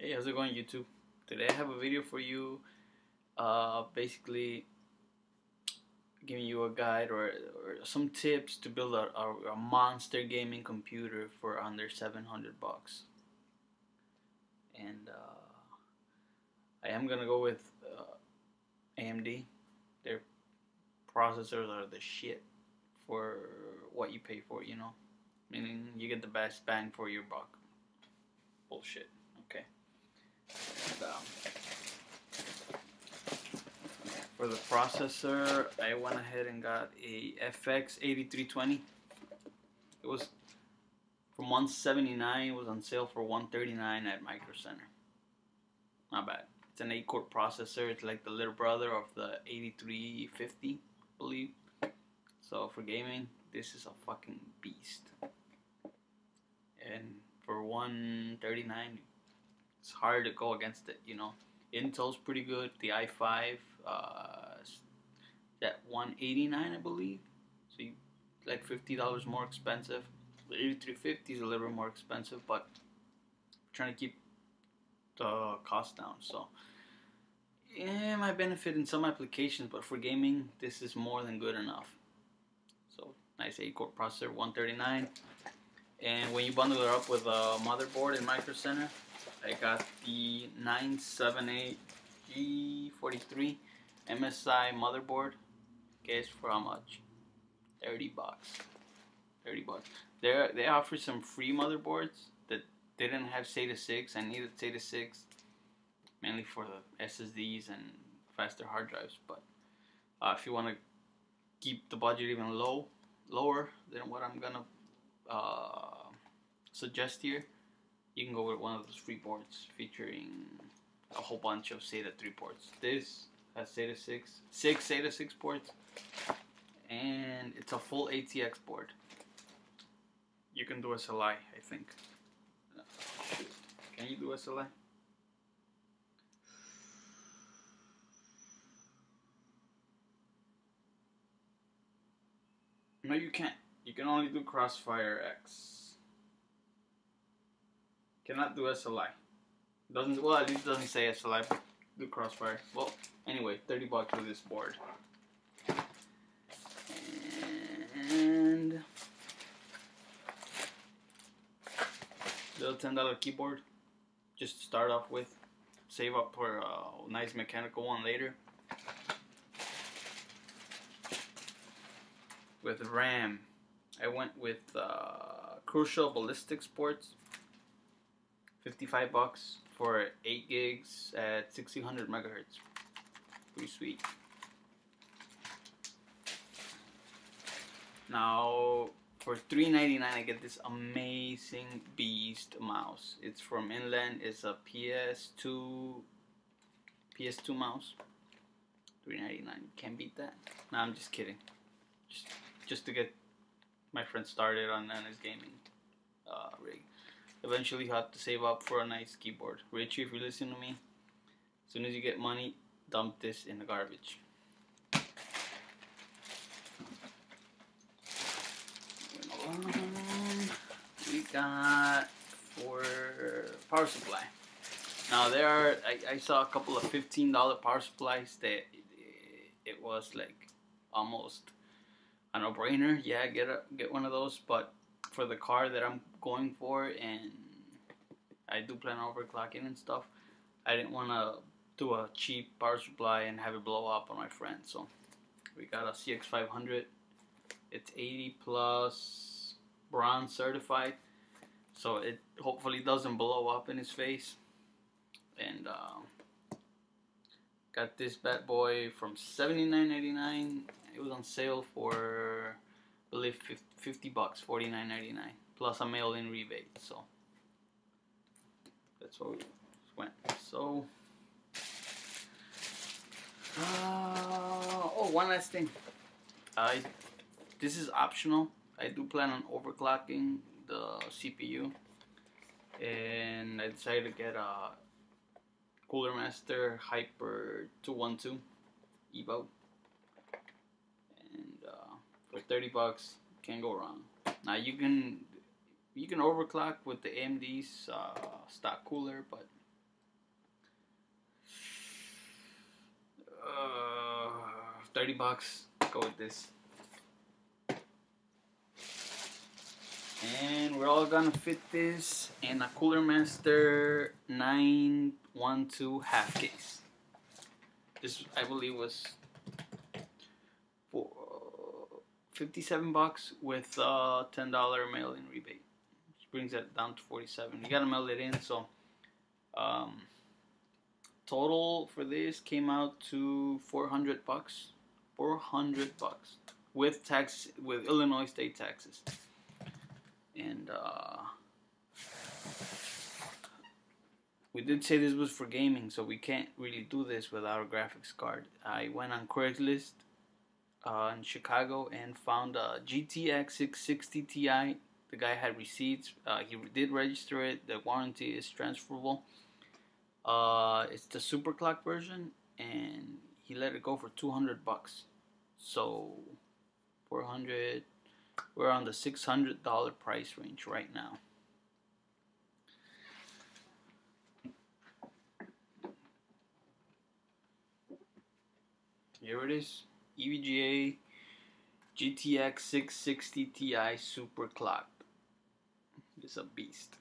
Hey, how's it going, YouTube? Today I have a video for you, uh, basically giving you a guide or, or some tips to build a, a, a monster gaming computer for under 700 bucks. And uh, I am gonna go with uh, AMD. Their processors are the shit for what you pay for, you know, meaning you get the best bang for your buck. Bullshit. Um, for the processor, I went ahead and got a FX 8320. It was from 179. It was on sale for 139 at Micro Center. Not bad. It's an 8-core processor. It's like the little brother of the 8350, I believe. So for gaming, this is a fucking beast. And for 139, it's hard to go against it, you know. Intel's pretty good. The i5, uh, at 189, I believe. So you like fifty dollars more expensive. The 8350 is a little bit more expensive, but I'm trying to keep the cost down. So yeah, it might benefit in some applications, but for gaming, this is more than good enough. So nice 8-core processor, 139. And when you bundle it up with a motherboard in Micro Center, I got the 978G43 MSI motherboard. Guess for how much? 30 bucks. 30 bucks. They they offer some free motherboards that didn't have SATA 6. I needed SATA 6 mainly for the SSDs and faster hard drives. But uh, if you want to keep the budget even low, lower than what I'm gonna uh, suggest here, you can go with one of those free boards featuring a whole bunch of SATA 3 ports. This has SATA 6, 6 SATA 6 ports, and it's a full ATX board. You can do SLI, I think. Can you do SLI? No, you can't. You can only do Crossfire X. Cannot do SLI. Doesn't well at least doesn't say SLI. Do Crossfire. Well, anyway, thirty bucks for this board. And little ten dollar keyboard. Just to start off with. Save up for a nice mechanical one later. With RAM, I went with uh, Crucial Ballistix Sport. 55 bucks for 8 gigs at 1600 megahertz. Pretty sweet. Now, for 3.99, I get this amazing beast mouse. It's from Inland. It's a PS2 PS2 mouse. 3.99. Can't beat that. No, I'm just kidding. Just just to get my friend started on, his gaming uh, rig. Eventually, you have to save up for a nice keyboard. Richie, if you listen to me, as soon as you get money, dump this in the garbage. We got for power supply. Now there are I, I saw a couple of fifteen dollar power supplies that it was like almost a no-brainer. Yeah, get a, get one of those. But for the car that I'm going for, and I do plan on overclocking and stuff, I didn't want to do a cheap power supply and have it blow up on my friend. So we got a CX500. It's 80 plus bronze certified, so it hopefully doesn't blow up in his face. And uh, got this bad boy from 79.99 it was on sale for believe 50 bucks 49.99 plus a mail-in rebate so. That's what we went so. Uh, oh one last thing. I this is optional. I do plan on overclocking the CPU and I decided to get a Cooler Master Hyper 212 Evo for 30 bucks, can't go wrong. Now you can you can overclock with the AMD's uh, stock cooler, but uh, 30 bucks, go with this. And we're all gonna fit this in a Cooler Master 912 HAF case. This, I believe, was 57 bucks with a $10 mail-in rebate. Which brings it down to 47. You gotta mail it in, so um, total for this came out to 400 bucks. 400 bucks with tax with Illinois state taxes. And uh, we did say this was for gaming, so we can't really do this without a graphics card. I went on Craigslist uh, in Chicago and found a GTX 660 Ti. The guy had receipts. Uh, he did register it. The warranty is transferable. Uh, it's the super clock version, and he let it go for 200 bucks. So 400 we're on the $600 price range right now. Here it is, EVGA GTX 660 Ti Super Clock. It's a beast.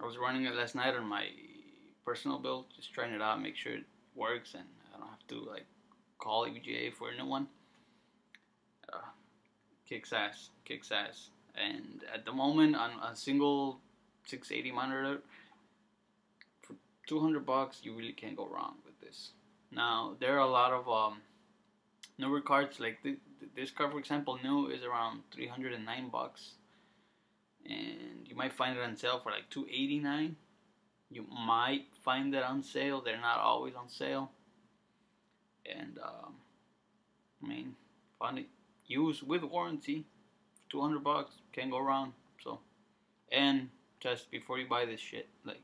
I was running it last night on my personal build, just trying it out, make sure it works, and I don't have to like call EVGA for a new one. Uh, kicks ass, kicks ass. And at the moment, on a single 680 monitor, for 200 bucks, you really can't go wrong with this. Now, there are a lot of um, newer cards, like th this card, for example, new is around 309 bucks. And you might find it on sale for like 289 you might find it on sale. They're not always on sale. And um, I mean find it used with warranty 200 bucks can't go wrong so. And just before you buy this shit like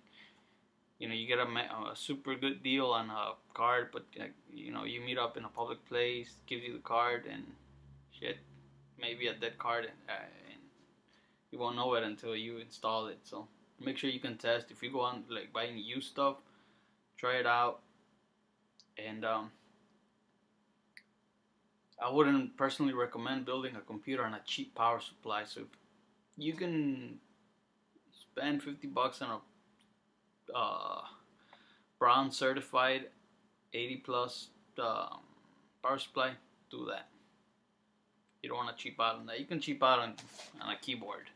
you know you get a, a super good deal on a card but like, you know you meet up in a public place gives you the card and shit maybe a dead card and, uh, and you won't know it until you install it so make sure you can test if you go on like buying used stuff try it out and um, I wouldn't personally recommend building a computer on a cheap power supply. So you can spend 50 bucks on a uh, Bronze certified 80 plus um, power supply, do that. You don't want to cheap out on that. You can cheap out on, on a keyboard.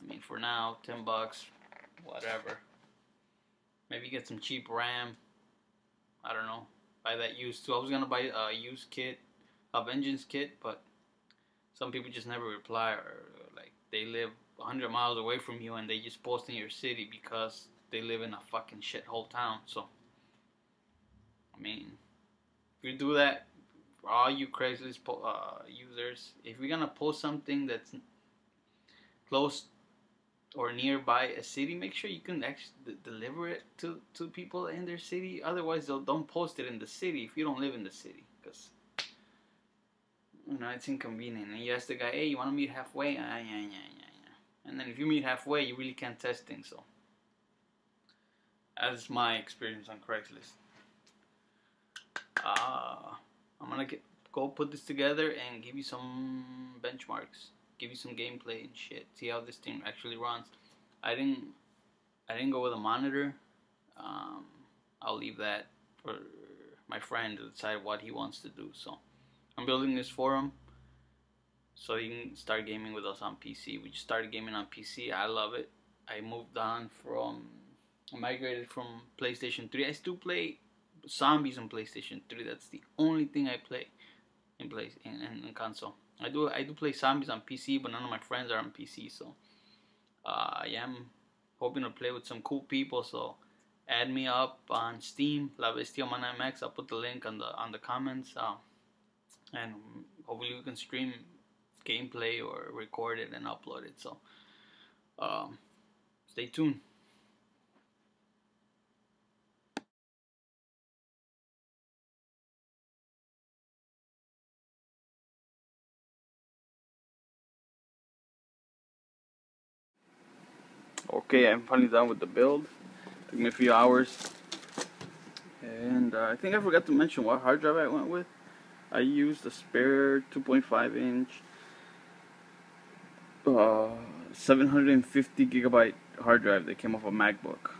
I mean, for now, 10 bucks, whatever. Maybe get some cheap RAM. I don't know. Buy that used too. I was gonna buy a used kit a vengeance kit, but some people just never reply or like they live 100 miles away from you and they just post in your city because they live in a fucking shithole town. So, I mean, if you do that, all you Craigslist uh, users, if you're gonna post something that's close or nearby a city, make sure you can actually deliver it to, to people in their city. Otherwise, they'll don't post it in the city if you don't live in the city, because you know, it's inconvenient. And you ask the guy, hey, you want to meet halfway? Ah, yeah, yeah, yeah, yeah. And then if you meet halfway, you really can't test things. So, that's my experience on Craigslist. Uh, I'm gonna get, go put this together and give you some benchmarks, give you some gameplay and shit. See how this thing actually runs. I didn't, I didn't go with a monitor. Um, I'll leave that for my friend to decide what he wants to do. So. I'm building this for him so you can start gaming with us on PC. We just started gaming on PC. I love it. I moved on from, I migrated from PlayStation 3. I still play zombies on PlayStation 3. That's the only thing I play in place in, in, in console. I do I do play zombies on PC, but none of my friends are on PC. So uh, I am hoping to play with some cool people. So add me up on Steam, La Bestia Humana MX. I'll put the link on the on the comments. Uh, and hopefully we can stream gameplay or record it and upload it. So um, stay tuned. Okay, I'm finally done with the build. Took me a few hours. And uh, I think I forgot to mention what hard drive I went with. I used a spare 2.5 inch, uh, 750 gigabyte hard drive that came off a MacBook,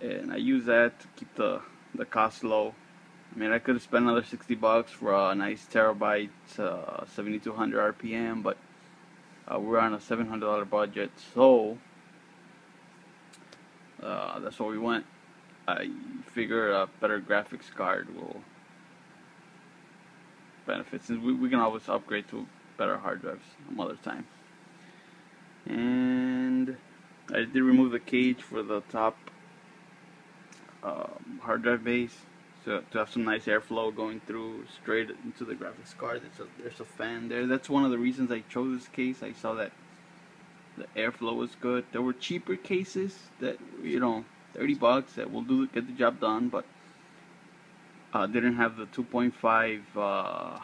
and I used that to keep the the cost low. I mean, I could have spent another 60 bucks for a nice terabyte, uh, 7200 RPM, but uh, we're on a $700 budget, so uh, that's what we want. I figure a better graphics card will benefit since we, we can always upgrade to better hard drives some other time. And I did remove the cage for the top um, hard drive base so to have some nice airflow going through straight into the graphics card. There's a, there's a fan there. That's one of the reasons I chose this case. I saw that the airflow was good. There were cheaper cases that you know 30 bucks that will do get the job done, but uh, didn't have the 2.5 uh,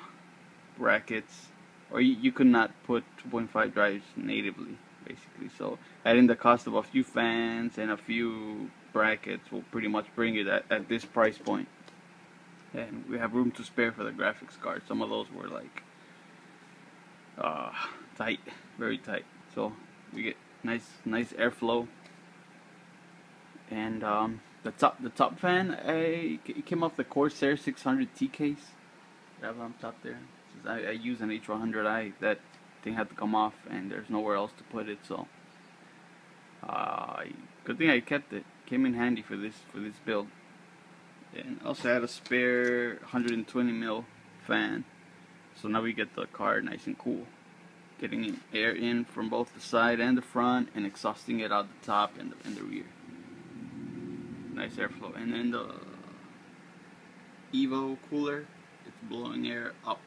brackets, or you, you could not put 2.5 drives natively, basically. So adding the cost of a few fans and a few brackets will pretty much bring it at, at this price point. And we have room to spare for the graphics card. Some of those were like uh, tight, very tight. So we get nice, nice airflow. And um, the top, the top fan, I, it came off the Corsair 600T case. That on top there. I, I use an H100i. That thing had to come off, and there's nowhere else to put it. So, uh, good thing I kept it. Came in handy for this for this build. And also had a spare 120 mil fan. So now we get the car nice and cool. Getting air in from both the side and the front and exhausting it out the top and the, and the rear. Nice airflow. And then the Evo cooler, it's blowing air up.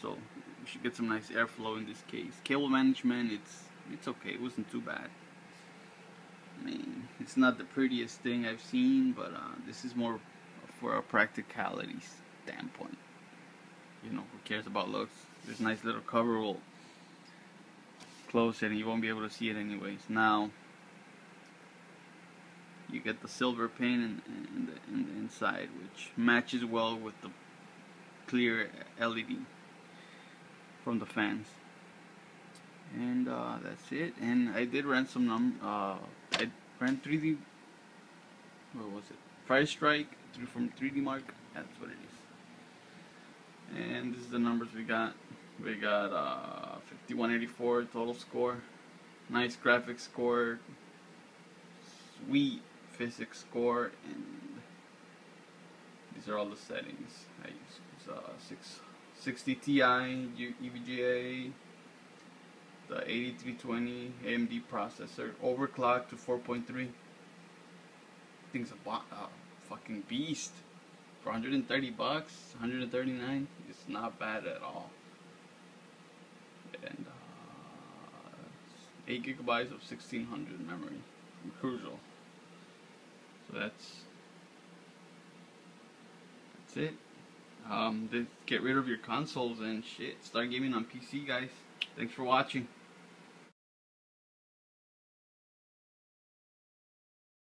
So we should get some nice airflow in this case. Cable management, it's it's okay. It wasn't too bad. I mean, it's not the prettiest thing I've seen, but uh, this is more for a practicality standpoint. You know, who cares about looks? This nice little cover will close it and you won't be able to see it anyways. Now, you get the silver paint in, in, the, in the inside, which matches well with the clear LED from the fans. And uh, that's it. And I did rent some num. Uh, I ran 3D. What was it? Fire Strike from 3DMark. That's what it is. And this is the numbers we got. We got uh, 5184 total score. Nice graphics score. Sweet physics score. And these are all the settings. I use uh, 660 Ti EVGA the 8320 AMD processor, overclocked to 4.3. Thing's a uh, fucking beast. For 130 bucks, 139, it's not bad at all. And uh, 8 gigabytes of 1600 memory Crucial. So that's that's it. Um, get rid of your consoles and shit. Start gaming on PC, guys. Thanks for watching.